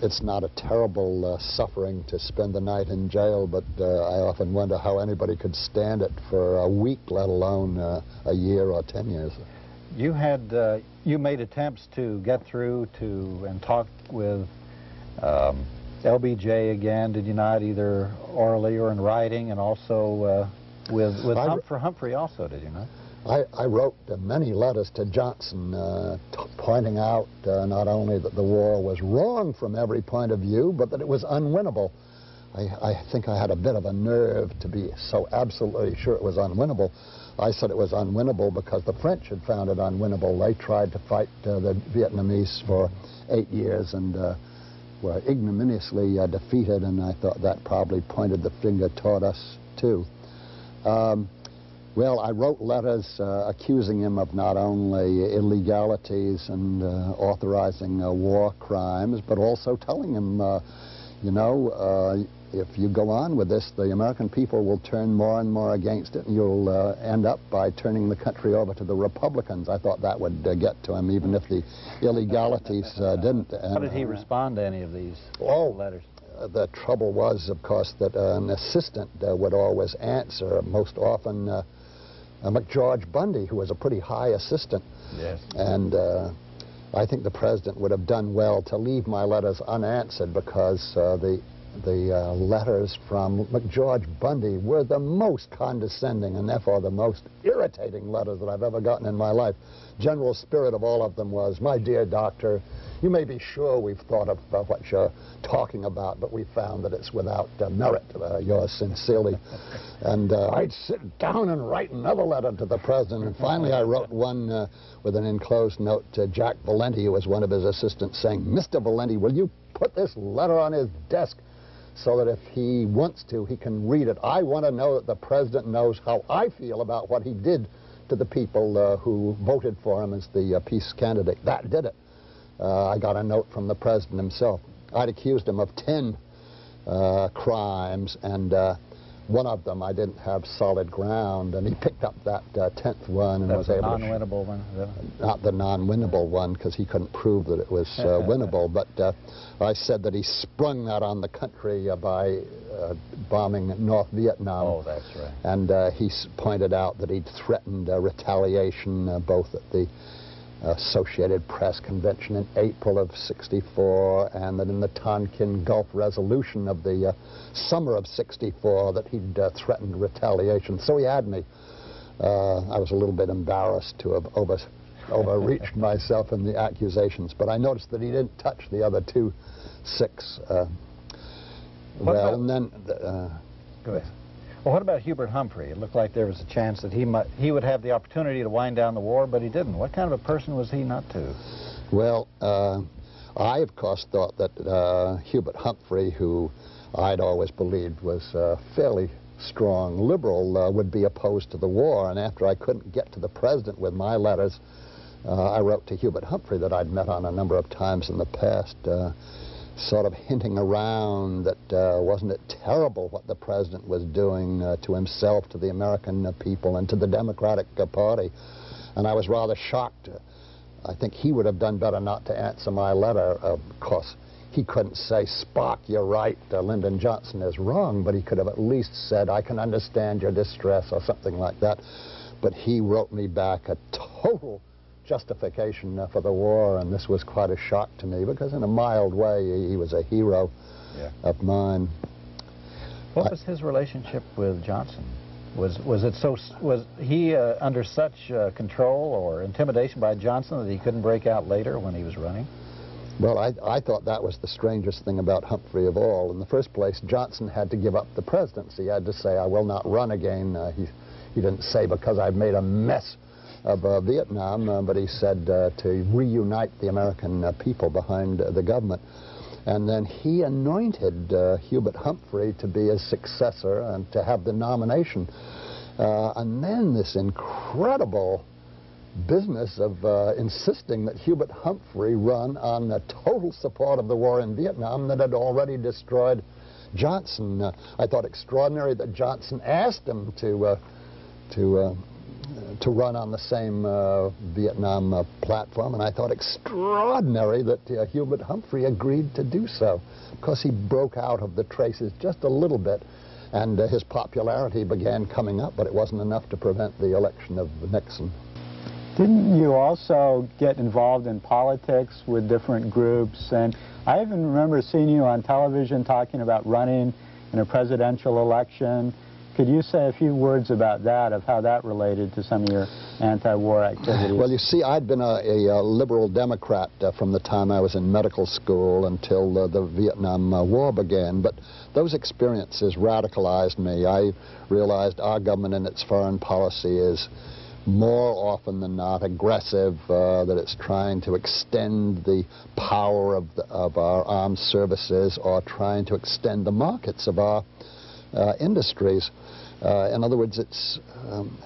it's not a terrible uh, suffering to spend the night in jail, but uh, I often wonder how anybody could stand it for a week, let alone uh, a year or 10 years. You had, uh, you made attempts to get through to and talk with um, LBJ again, did you not, either orally or in writing, and also uh, with, with Humphrey, Humphrey also, did you not? I, I wrote many letters to Johnson uh, pointing out uh, not only that the war was wrong from every point of view, but that it was unwinnable. I, I, think I had a bit of a nerve to be so absolutely sure it was unwinnable. I said it was unwinnable because the French had found it unwinnable. They tried to fight uh, the Vietnamese for eight years and uh, were ignominiously uh, defeated, and I thought that probably pointed the finger toward us, too. Um, well, I wrote letters uh, accusing him of not only illegalities and uh, authorizing uh, war crimes, but also telling him, uh, you know, uh, if you go on with this, the American people will turn more and more against it, and you'll uh, end up by turning the country over to the Republicans. I thought that would get to him, even if the illegalities didn't. How did he respond to any of these oh, letters? the trouble was, of course, that an assistant would always answer, most often uh, McGeorge Bundy, who was a pretty high assistant. Yes. And uh, I think the president would have done well to leave my letters unanswered because uh, the the uh, letters from McGeorge Bundy were the most condescending and therefore the most irritating letters that I've ever gotten in my life. General spirit of all of them was, my dear doctor, you may be sure we've thought of uh, what you're talking about, but we found that it's without uh, merit. Uh, yours sincerely. and uh, I'd sit down and write another letter to the president. And finally, I wrote one uh, with an enclosed note to Jack Valenti, who was one of his assistants, saying, Mr. Valenti, will you put this letter on his desk so that if he wants to, he can read it. I want to know that the president knows how I feel about what he did to the people uh, who voted for him as the uh, peace candidate. That did it. Uh, I got a note from the president himself. I'd accused him of 10 uh, crimes, and uh, one of them I didn't have solid ground, and he picked up that uh, tenth one and That's was able non-winnable one. Not the non-winnable one because he couldn't prove that it was uh, winnable. But uh, I said that he sprung that on the country uh, by uh, bombing North Vietnam. Oh, that's right. And uh, he pointed out that he'd threatened retaliation both at the Associated Press Convention in April of 64, and that in the Tonkin Gulf Resolution of the uh, summer of 64 that he'd uh, threatened retaliation. So he had me. Uh, I was a little bit embarrassed to have over, overreached myself in the accusations, but I noticed that he didn't touch the other two six. Uh, well, and then... Uh, Go ahead. Well, what about Hubert Humphrey? It looked like there was a chance that he might, he would have the opportunity to wind down the war, but he didn't. What kind of a person was he not to? Well, uh, I, of course, thought that uh, Hubert Humphrey, who I'd always believed was uh, fairly strong liberal, uh, would be opposed to the war. And after I couldn't get to the president with my letters, uh, I wrote to Hubert Humphrey that I'd met on a number of times in the past. Uh, sort of hinting around that uh, wasn't it terrible what the president was doing uh, to himself, to the American uh, people, and to the Democratic uh, Party. And I was rather shocked. I think he would have done better not to answer my letter, of course. He couldn't say, Spock, you're right, uh, Lyndon Johnson is wrong, but he could have at least said, I can understand your distress, or something like that. But he wrote me back a total justification uh, for the war, and this was quite a shock to me because, in a mild way, he, he was a hero Yeah. of mine. What I- was his relationship with Johnson? Was was it so? Was he uh, under such uh, control or intimidation by Johnson that he couldn't break out later when he was running? Well, I, I thought that was the strangest thing about Humphrey of all. In the first place, Johnson had to give up the presidency. He had to say, I will not run again. Uh, he, he didn't say because I've made a mess of uh, Vietnam, uh, but he said uh, to reunite the American people behind the government. And then he anointed Hubert Humphrey to be his successor and to have the nomination. And then this incredible business of uh, insisting that Hubert Humphrey run on the total support of the war in Vietnam that had already destroyed Johnson. Uh, I thought extraordinary that Johnson asked him to uh, to to run on the same uh, Vietnam uh, platform, and I thought extraordinary that uh, Hubert Humphrey agreed to do so, because he broke out of the traces just a little bit, and uh, his popularity began coming up, but it wasn't enough to prevent the election of Nixon. Didn't you also get involved in politics with different groups? And I even remember seeing you on television talking about running in a presidential election. Could you say a few words about that, of how that related to some of your anti-war activities? Well, you see, I'd been a, a, uh liberal Democrat uh, from the time I was in medical school until uh, the Vietnam uh, War began, but those experiences radicalized me. I realized our government and its foreign policy is more often than not aggressive, uh, that it's trying to extend the power of, the, of our armed services or trying to extend the markets of our uh, industries. Uh, in other words, it's um,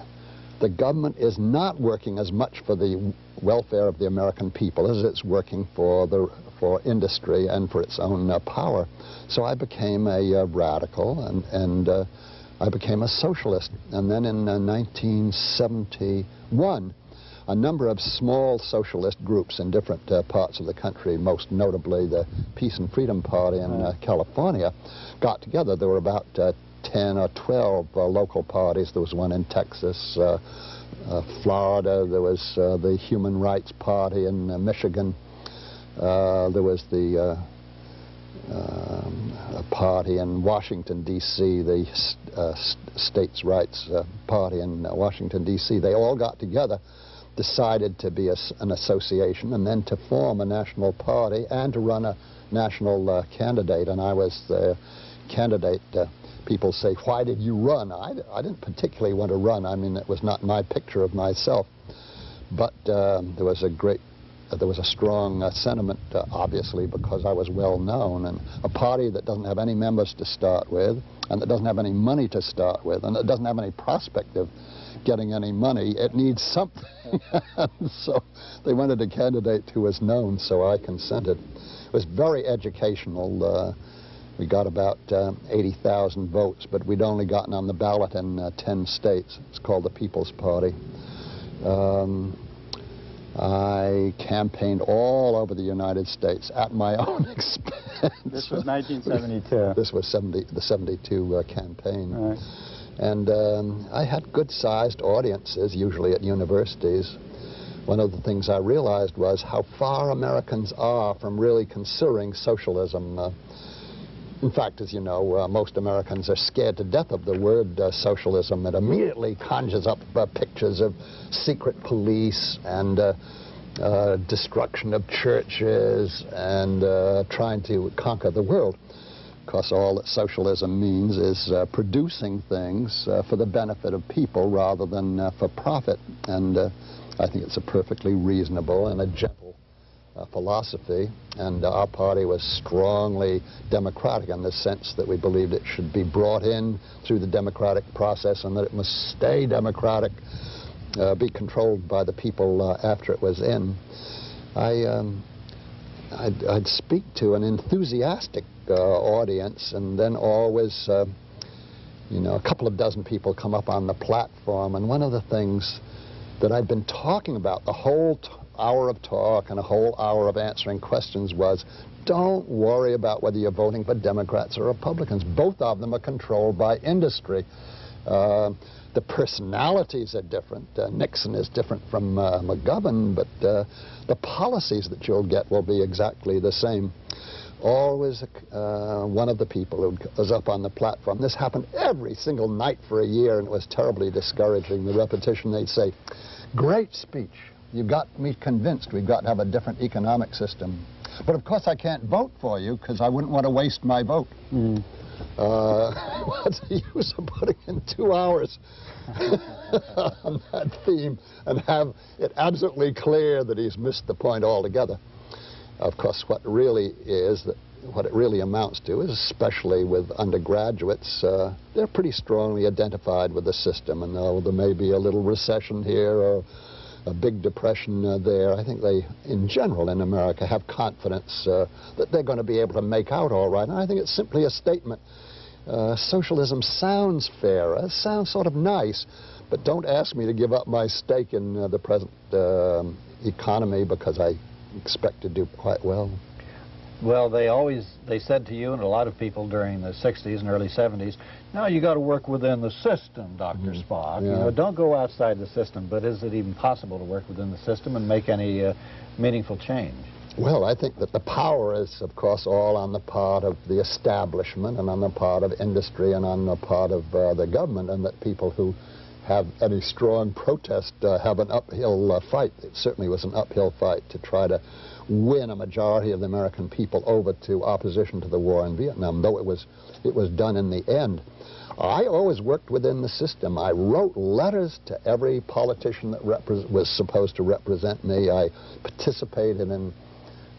the government is not working as much for the welfare of the American people as it's working for the for industry and for its own uh, power. So I became a uh, radical and and uh, I became a socialist. And then in uh, 1971, a number of small socialist groups in different uh, parts of the country, most notably the Peace and Freedom Party in uh, California, got together. There were about uh, 10 or 12 uh, local parties. There was one in Texas, uh, uh, Florida. There was uh, the Human Rights Party in uh, Michigan. Uh, there was the um, party in Washington, D.C., the s- uh, s- States' Rights Party in Washington, D.C. They all got together, decided to be a an association, and then to form a national party and to run a national candidate. And I was the candidate. Uh, people say, why did you run? I, I didn't particularly want to run. I mean, it was not my picture of myself. But um, there was a great uh, there was a strong uh, sentiment, uh, obviously, because I was well known, and a party that doesn't have any members to start with, and that doesn't have any money to start with, and that doesn't have any prospect of getting any money, it needs something. so they wanted a candidate who was known, so I consented. It was very educational. Uh, we got about uh, 80,000 votes, but we'd only gotten on the ballot in uh, 10 states. It's called the People's Party. Um, I campaigned all over the United States at my own expense. This was 1972. This was 70, the 72 uh, campaign. Right. And um, I had good-sized audiences, usually at universities. One of the things I realized was how far Americans are from really considering socialism. In fact, as you know, uh, most Americans are scared to death of the word uh, socialism. It immediately conjures up uh, pictures of secret police and uh, uh, destruction of churches and uh, trying to conquer the world. Because all that socialism means is producing things for the benefit of people rather than for profit. And I think it's a perfectly reasonable and a gentle uh, philosophy, and uh, our party was strongly democratic in the sense that we believed it should be brought in through the democratic process and that it must stay democratic, uh, be controlled by the people uh, after it was in. I, um, I'd, I'd speak to an enthusiastic uh, audience, and then always, uh, you know, a couple of dozen people come up on the platform, and one of the things that I'd been talking about the whole hour of talk and a whole hour of answering questions was don't worry about whether you're voting for Democrats or Republicans. Both of them are controlled by industry. Uh, the personalities are different. Uh, Nixon is different from uh, McGovern, but uh, the policies that you'll get will be exactly the same. Always uh, one of the people who was up on the platform. This happened every single night for a year, and it was terribly discouraging. The repetition, they'd say, great speech. You got me convinced we've got to have a different economic system. But of course I can't vote for you because I wouldn't want to waste my vote. Mm. Uh, what's the use of putting in two hours on that theme and have it absolutely clear that he's missed the point altogether? Of course, what really is that what it really amounts to is, especially with undergraduates, uh, they're pretty strongly identified with the system, and though there may be a little recession here or a big depression uh, there. I think they, in general in America, have confidence uh, that they're going to be able to make out all right. And I think it's simply a statement. Uh, socialism sounds fairer, sounds sort of nice, but don't ask me to give up my stake in uh, the present um, economy because I expect to do quite well. Well, they always, they said to you and a lot of people during the 60s and early 70s, no, you got to work within the system, Dr. Mm, Spock. Yeah. You know, don't go outside the system. But is it even possible to work within the system and make any uh, meaningful change? Well, I think that the power is, of course, all on the part of the establishment and on the part of industry and on the part of uh, the government, and that people who have any strong protest uh, have an uphill uh, fight. It certainly was an uphill fight to try to win a majority of the American people over to opposition to the war in Vietnam, though it was, it was done in the end. I always worked within the system. I wrote letters to every politician that was supposed to represent me. I participated in,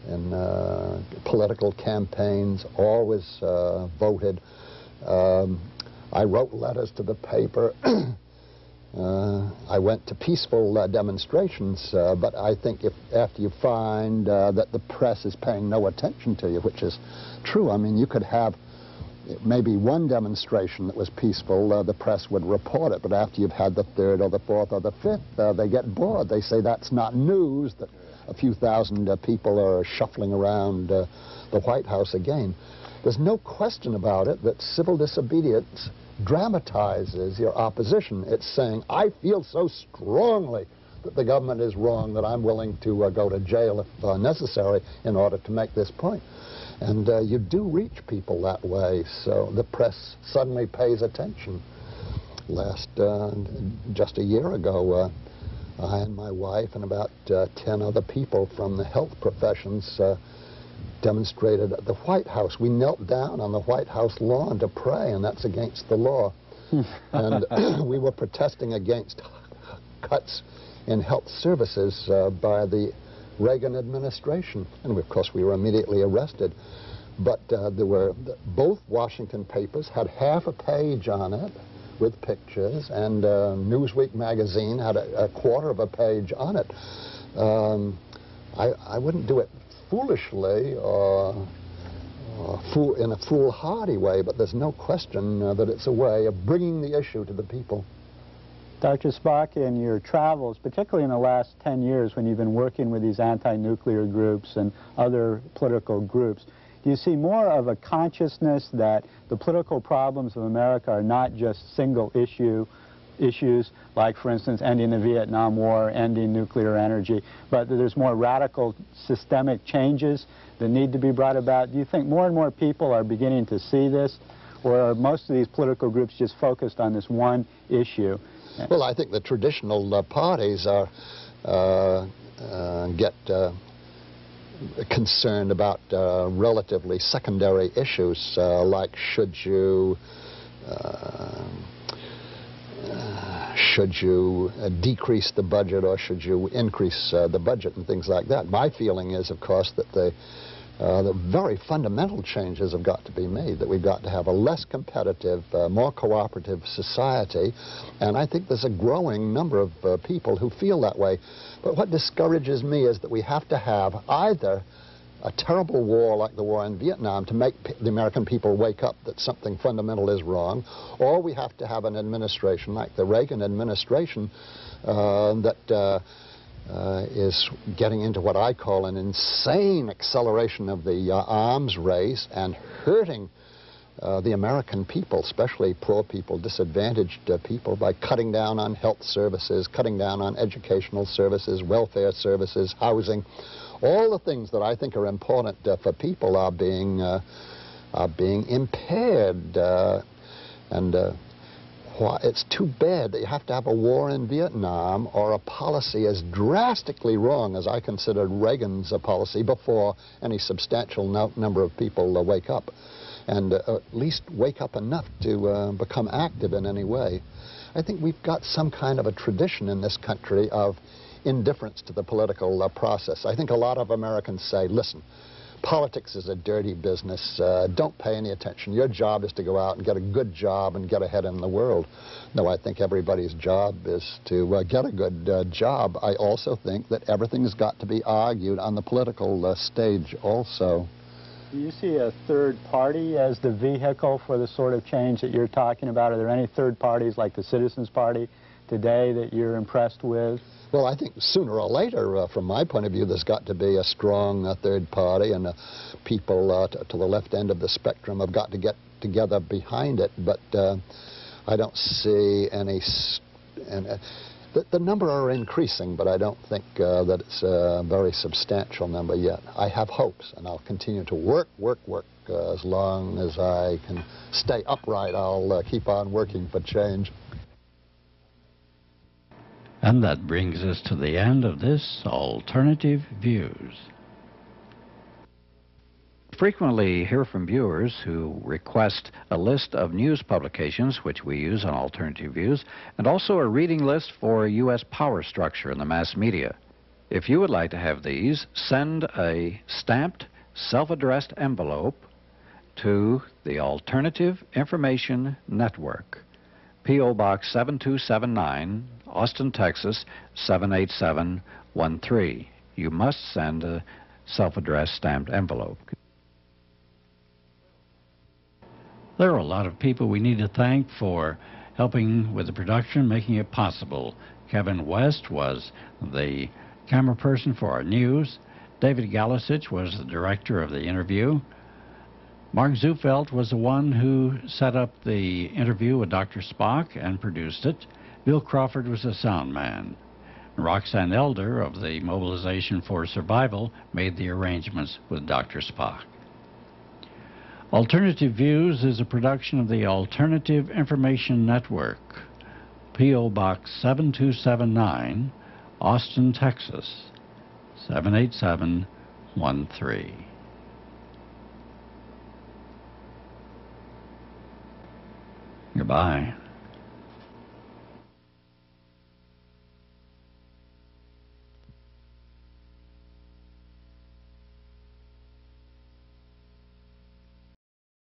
in uh, political campaigns, always uh, voted. Um, I wrote letters to the paper. Uh, I went to peaceful uh, demonstrations, uh, but I think if after you find uh, that the press is paying no attention to you, which is true, I mean, you could have maybe one demonstration that was peaceful, uh, the press would report it, but after you've had the third or the fourth or the fifth, uh, they get bored. They say that's not news, that a few thousand people are shuffling around the White House again. There's no question about it that civil disobedience dramatizes your opposition. It's saying, I feel so strongly that the government is wrong that I'm willing to uh, go to jail if uh, necessary in order to make this point. And uh, you do reach people that way, so the press suddenly pays attention. Last, uh, just a year ago, uh, I and my wife and about uh, 10 other people from the health professions demonstrated at the White House. We knelt down on the White House lawn to pray, and that's against the law. and we were protesting against cuts in health services uh, by the Reagan administration. And of course, we were immediately arrested. But uh, there were both Washington papers had half a page on it with pictures, and uh, Newsweek magazine had a, a, quarter of a page on it. Um, I, I wouldn't do it foolishly or, or fool, in a foolhardy way, but there's no question uh, that it's a way of bringing the issue to the people. Dr. Spock, in your travels, particularly in the last 10 years when you've been working with these anti-nuclear groups and other political groups, do you see more of a consciousness that the political problems of America are not just single issue issues, like, for instance, ending the Vietnam War, ending nuclear energy, but there's more radical systemic changes that need to be brought about. Do you think more and more people are beginning to see this, or are most of these political groups just focused on this one issue? Well, I think the traditional uh, parties are uh, uh, get uh, concerned about uh, relatively secondary issues, uh, like should you should you uh, decrease the budget or should you increase uh, the budget and things like that. My feeling is, of course, that the, uh, the very fundamental changes have got to be made, that we've got to have a less competitive, uh, more cooperative society, and I think there's a growing number of uh, people who feel that way. But what discourages me is that we have to have either a terrible war like the war in Vietnam to make the American people wake up that something fundamental is wrong, or we have to have an administration like the Reagan administration uh, that uh, uh, is getting into what I call an insane acceleration of the uh, arms race and hurting uh, the American people, especially poor people, disadvantaged uh, people, by cutting down on health services, cutting down on educational services, welfare services, housing. All the things that I think are important uh, for people are being, uh, are being impaired. Uh, and it's too bad that you have to have a war in Vietnam or a policy as drastically wrong as I considered Reagan's policy before any substantial no number of people wake up and uh, at least wake up enough to uh, become active in any way. I think we've got some kind of a tradition in this country of indifference to the political uh, process. I think a lot of Americans say, listen, politics is a dirty business. Uh, don't pay any attention. Your job is to go out and get a good job and get ahead in the world. No, I think everybody's job is to uh, get a good uh, job. I also think that everything's got to be argued on the political uh, stage also. Do you see a third party as the vehicle for the sort of change that you're talking about? Are there any third parties like the Citizens Party today that you're impressed with? Well, I think sooner or later, uh, from my point of view, there's got to be a strong uh, third party, and uh, people uh, to the left end of the spectrum have got to get together behind it. But uh, I don't see any. And, uh, the, the, number are increasing, but I don't think that it's a very substantial number yet. I have hopes, and I'll continue to work, work, work. As long as I can stay upright, I'll keep on working for change. And that brings us to the end of this Alternative Views frequently hear from viewers who request a list of news publications, which we use on Alternative Views, and also a reading list for U.S. power structure in the mass media. If you would like to have these, send a stamped, self-addressed envelope to the Alternative Information Network, P.O. Box 7279, Austin, Texas 78713. You must send a self-addressed stamped envelope. There are a lot of people we need to thank for helping with the production, making it possible. Kevin West was the camera person for our news. David Galasich was the director of the interview. Mark Zufelt was the one who set up the interview with Dr. Spock and produced it. Bill Crawford was a sound man. Roxanne Elder of the Mobilization for Survival made the arrangements with Dr. Spock. Alternative Views is a production of the Alternative Information Network, P.O. Box 7279, Austin, Texas 78713. Goodbye.